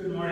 Good morning.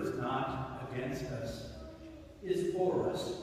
Is not against us is for us.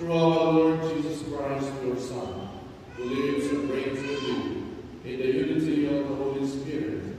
Through our Lord Jesus Christ, your Son, who lives and reigns with you, in the unity of the Holy Spirit,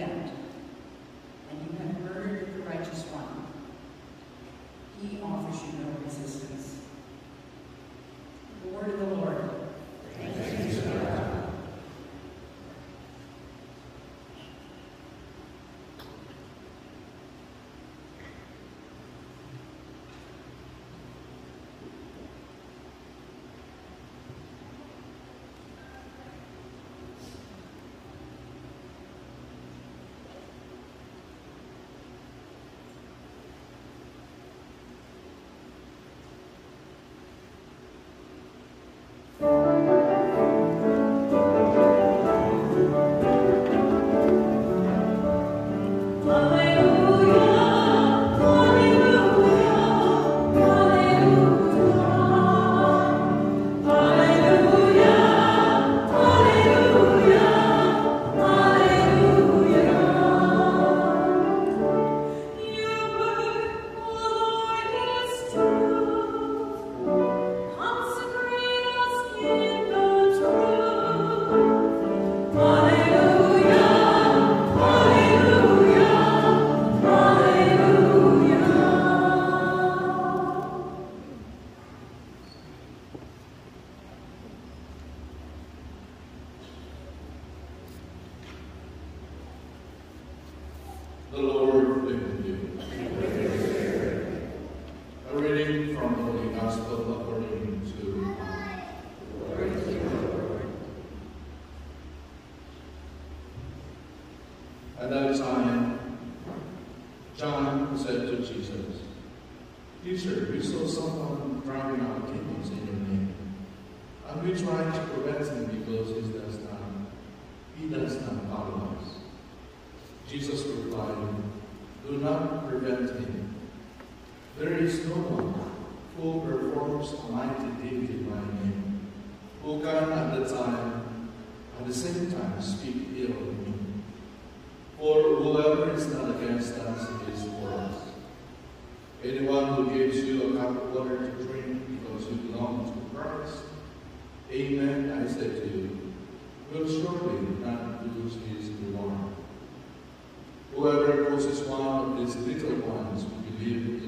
condemned, blessing because he does not, he does not follow us. Jesus replied, Do not prevent him. There is no one who performs a mighty deed by me, who can at the time, at the same time speak ill of me. For whoever is not against us is for us. Anyone who gives you a cup of water to drink because you belong to Christ Amen, I say to you, will surely not lose his reward. Whoever loses one of these little ones will be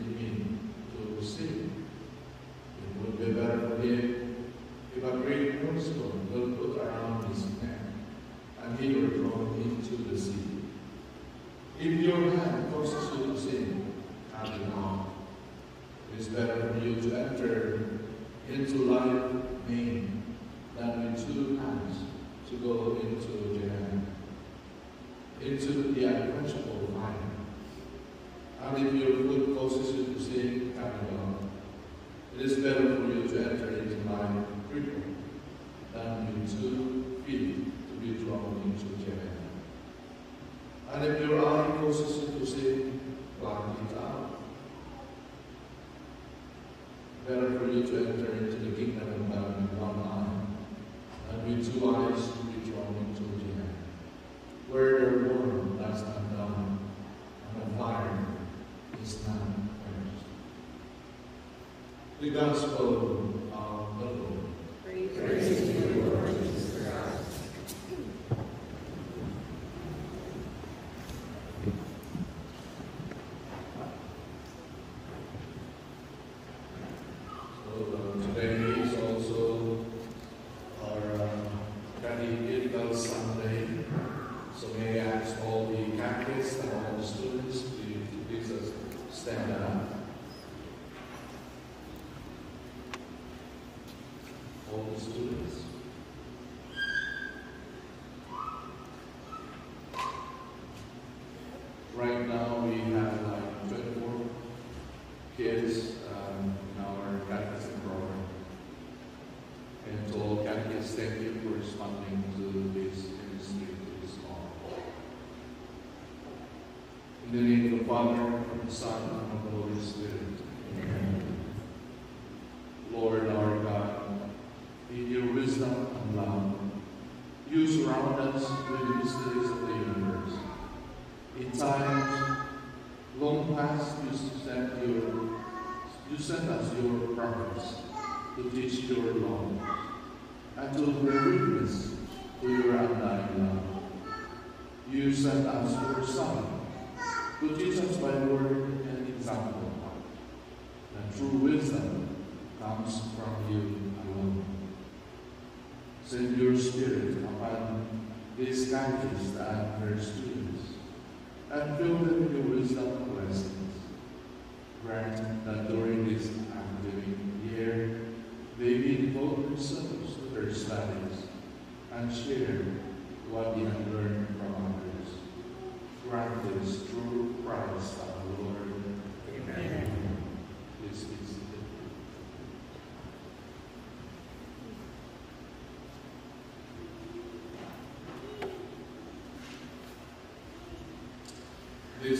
Jan Jesus.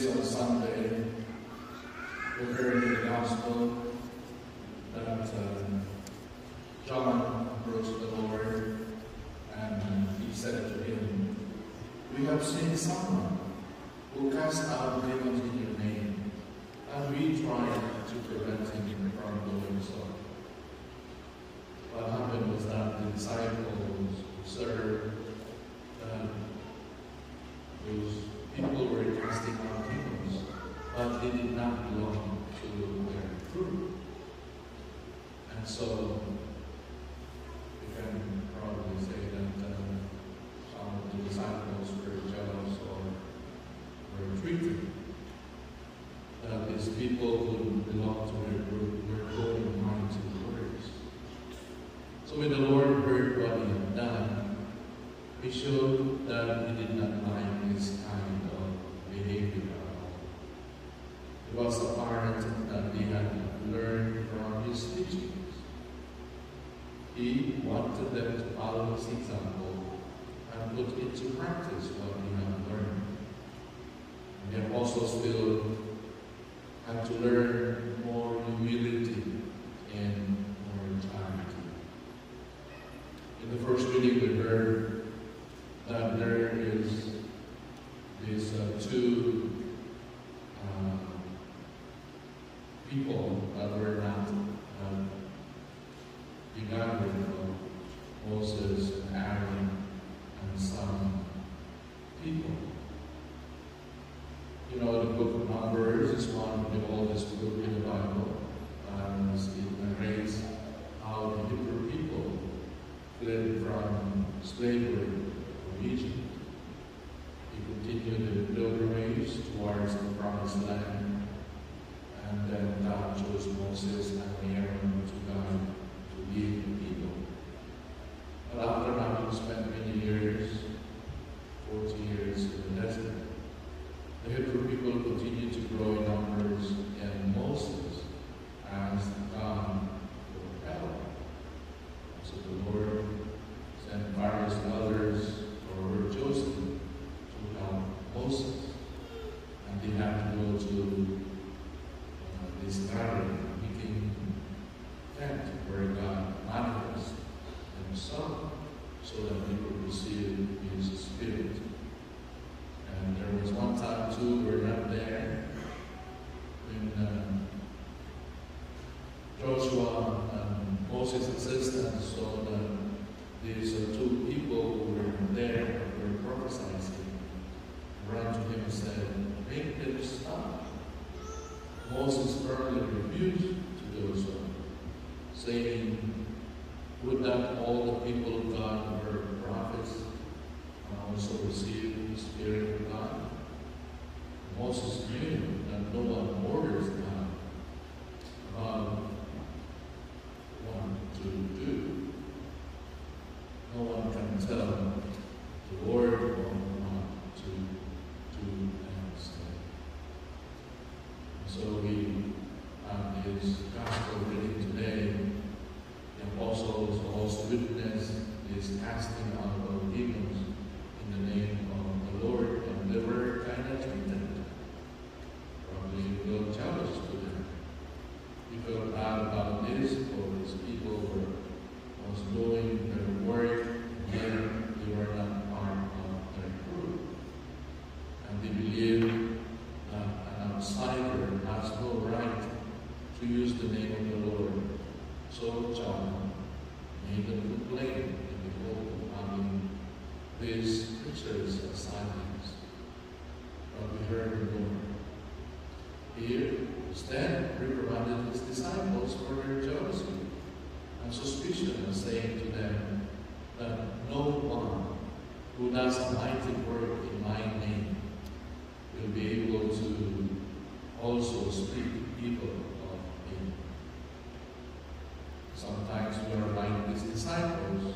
series on Sunday, we're hearing the gospel that um, John wrote to the Lord, and he said to him, We have seen someone. split people of him. Sometimes we are like these disciples.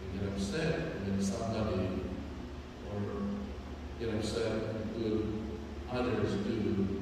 We get upset when somebody or get upset with others do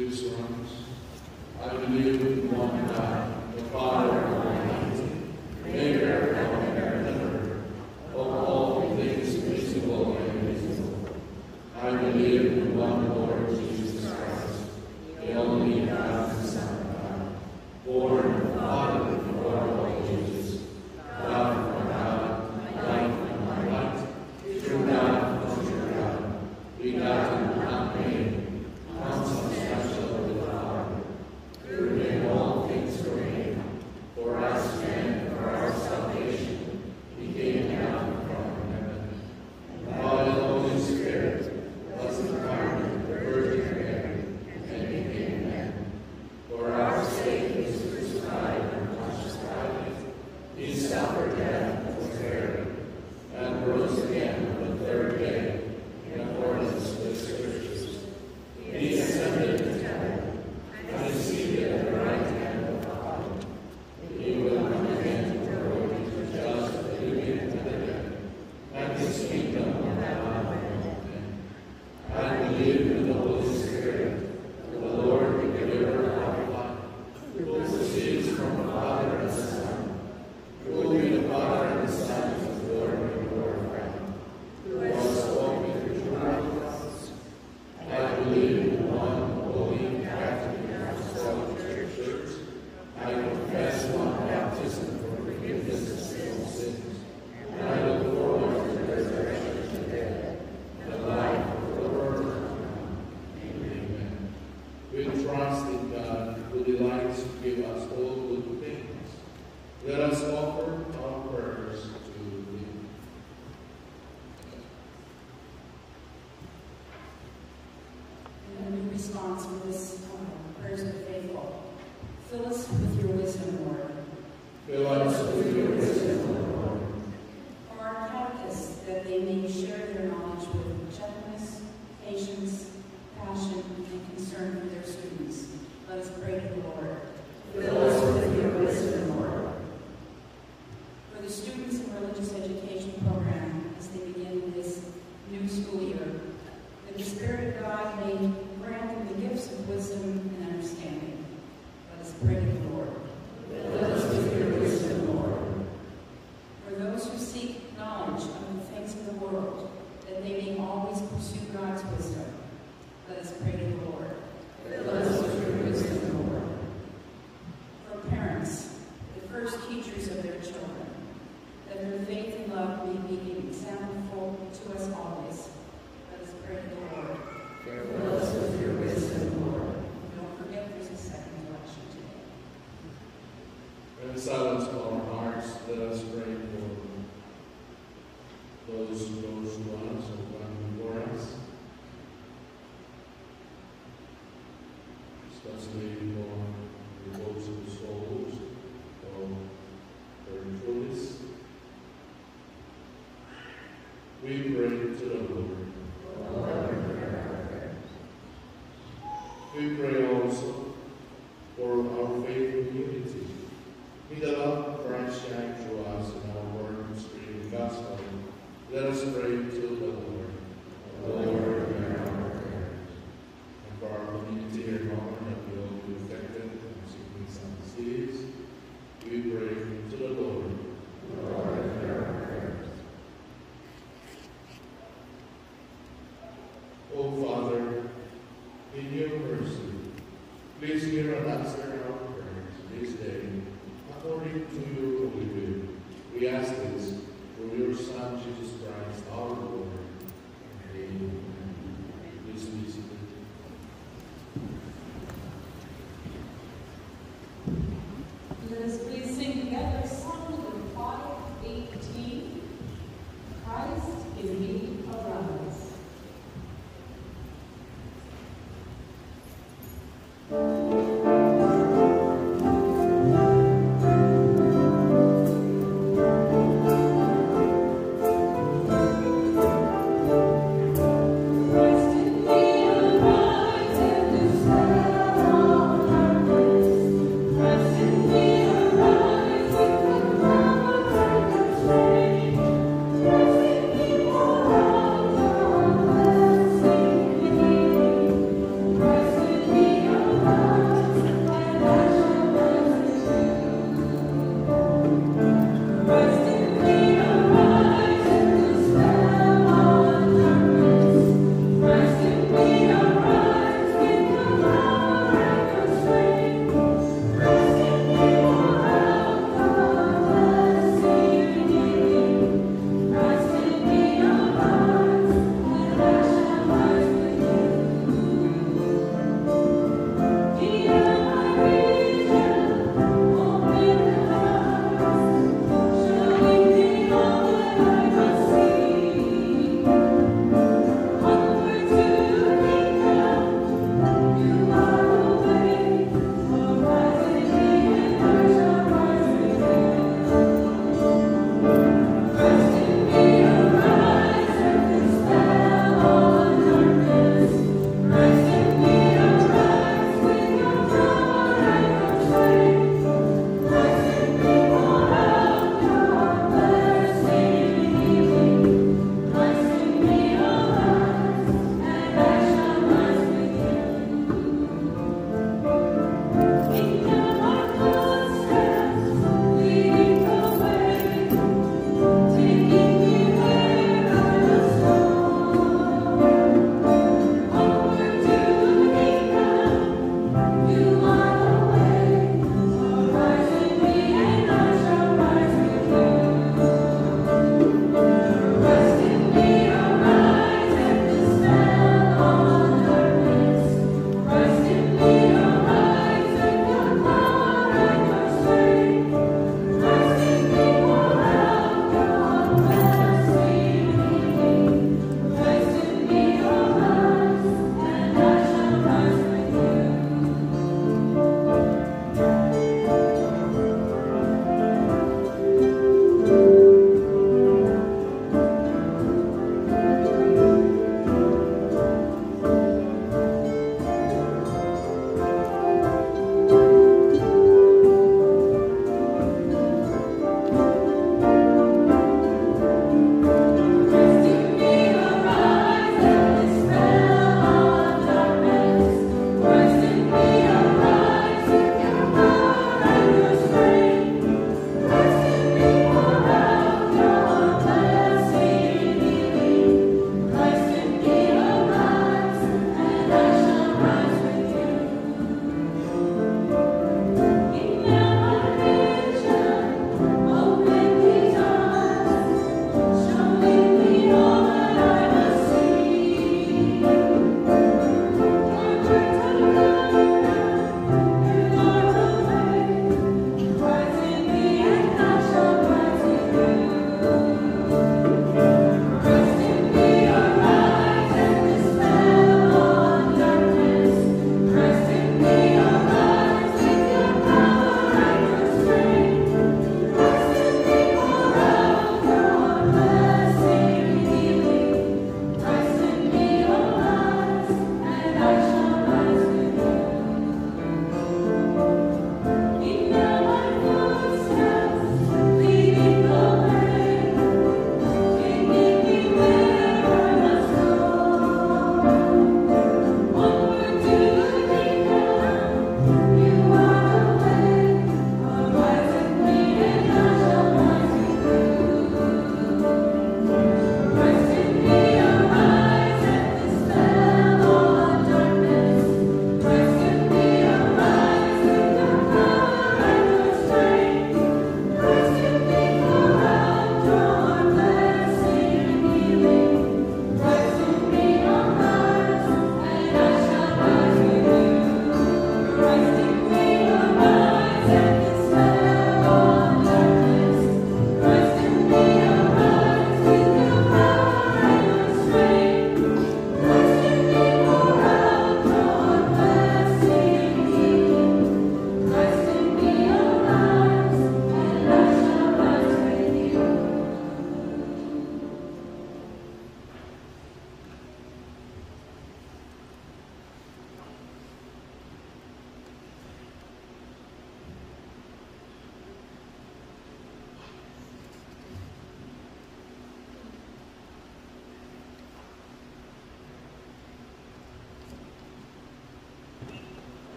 I believe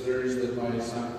is theirs that by sign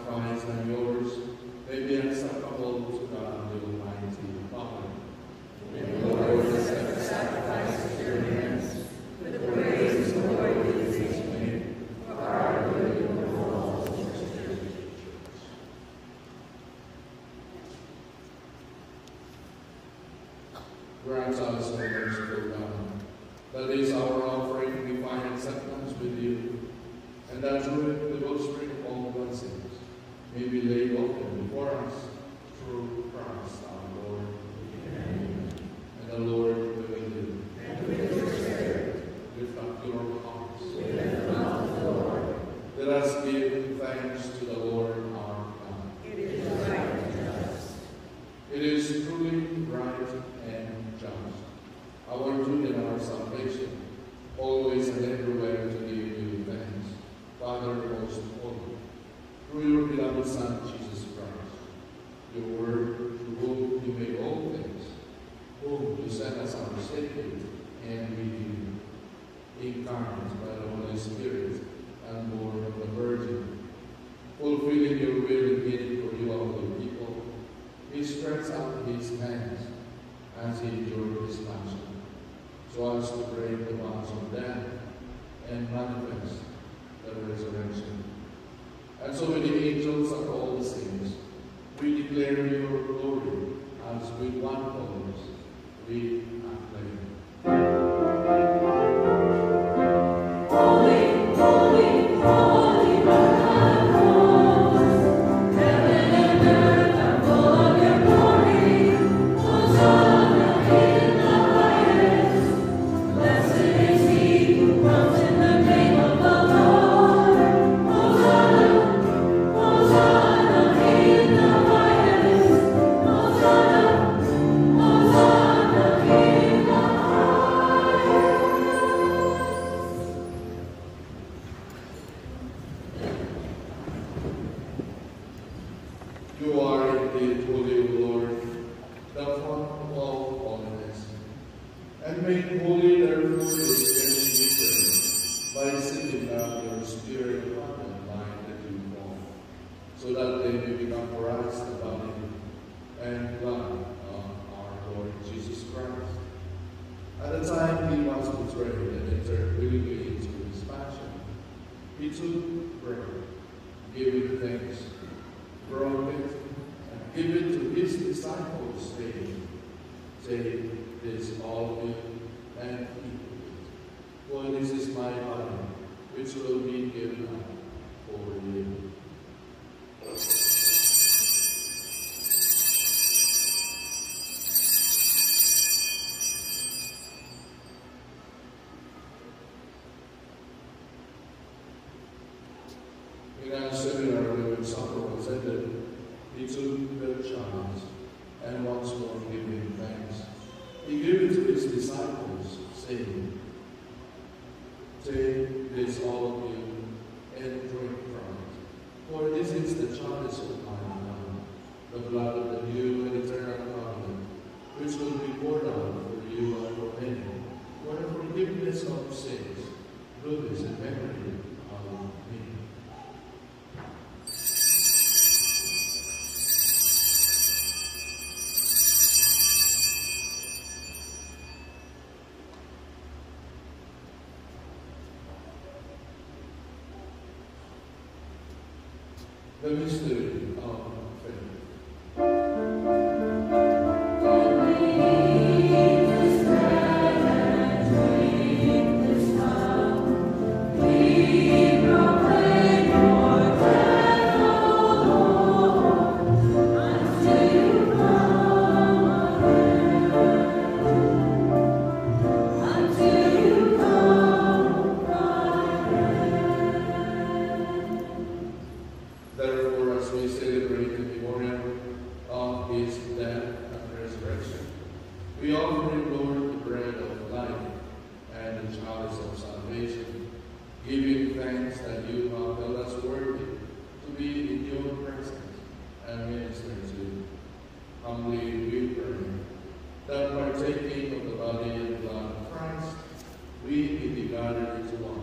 saying, saying this all of and eat it. For this is my body, which will Holy Spirit. your presence and minister to. Humbly we pray that partaking of the body and blood of Christ, we be divided into one.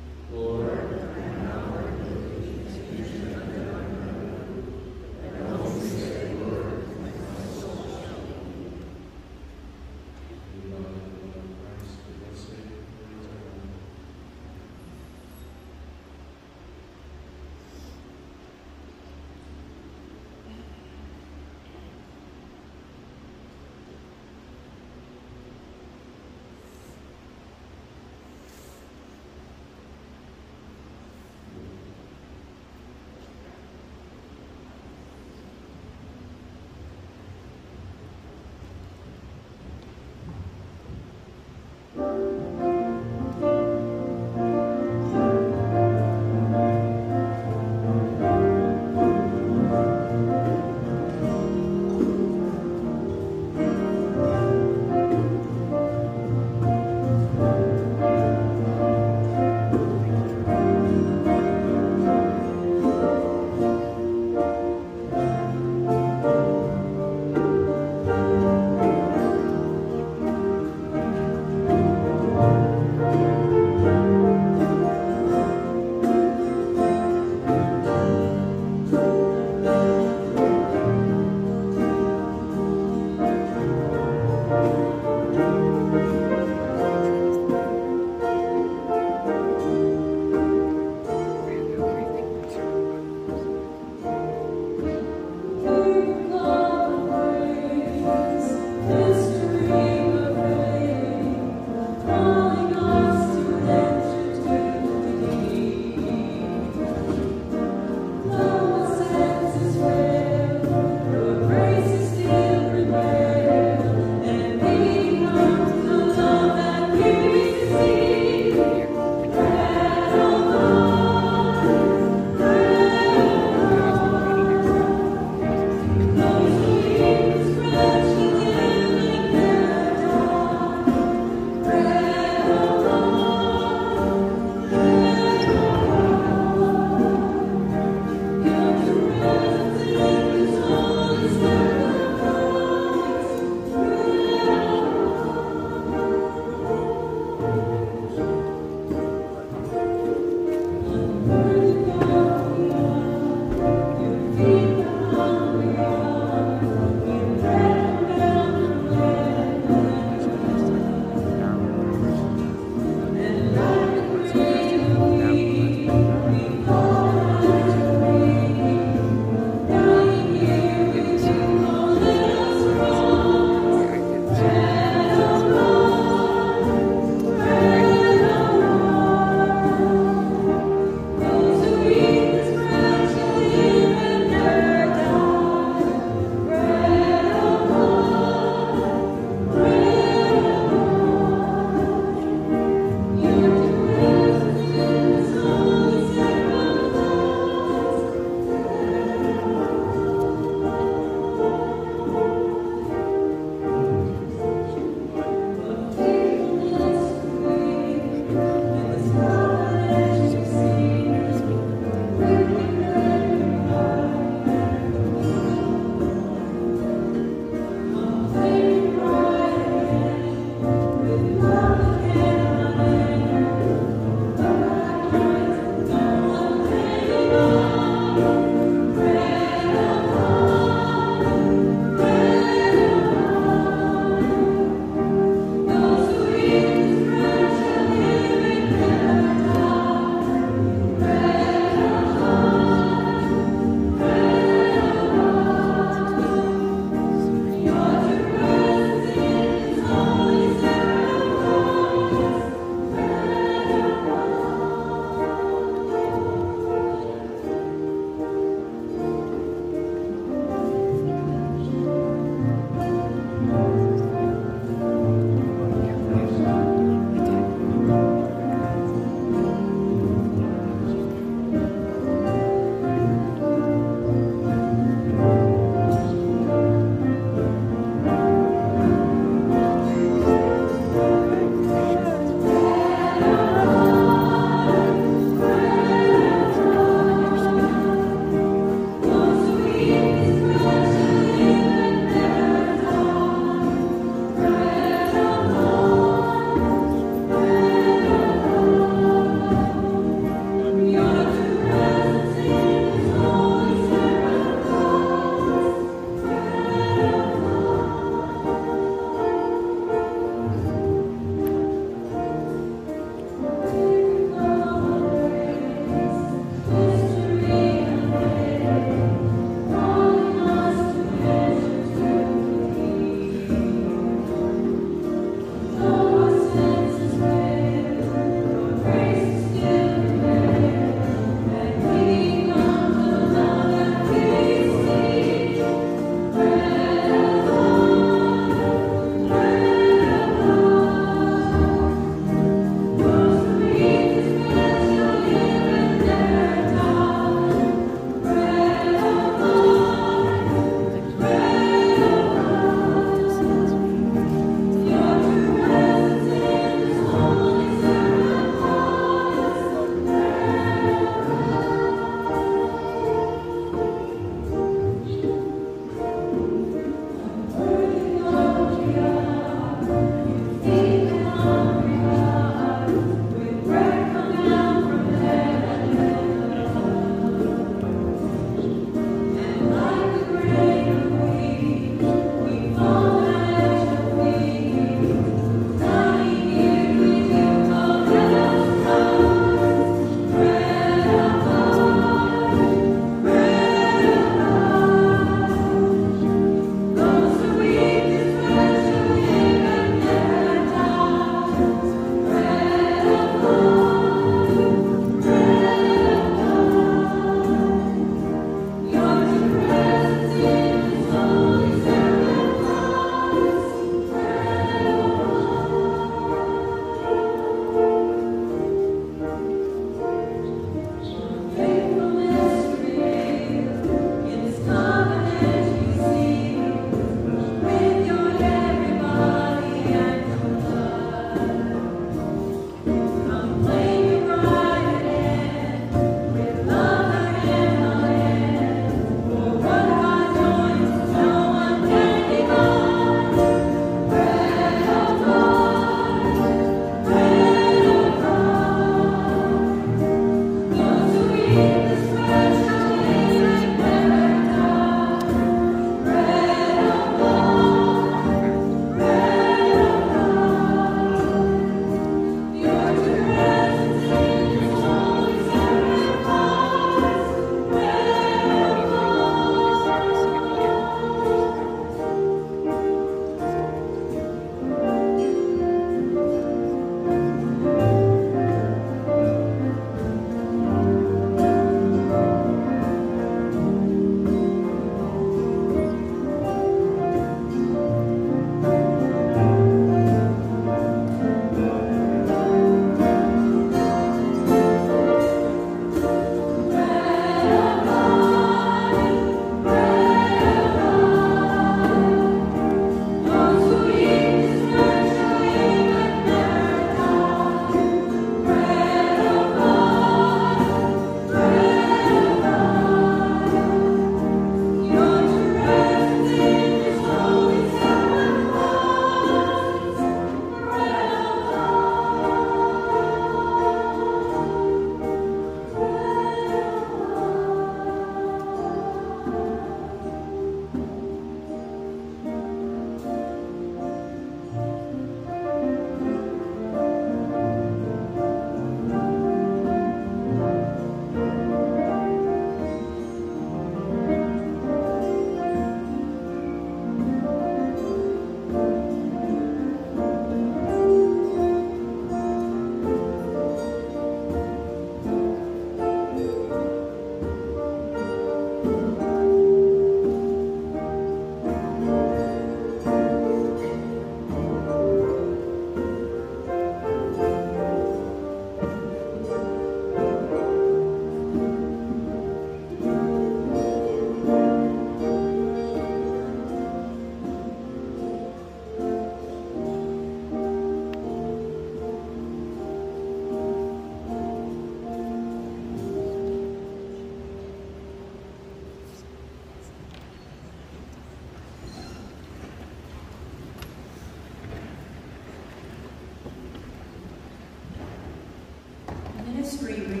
ministry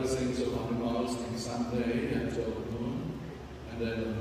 blessings upon mosque on Sunday and Old Moon, and then